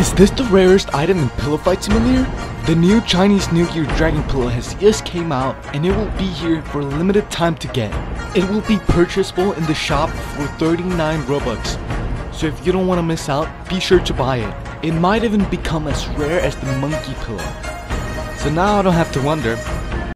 Is this the rarest item in Pillow Fight Simulator? The new Chinese New Year Dragon Pillow has just came out and it will be here for a limited time to get. It will be purchasable in the shop for 39 Robux. So if you don't want to miss out, be sure to buy it. It might even become as rare as the Monkey Pillow. So now I don't have to wonder,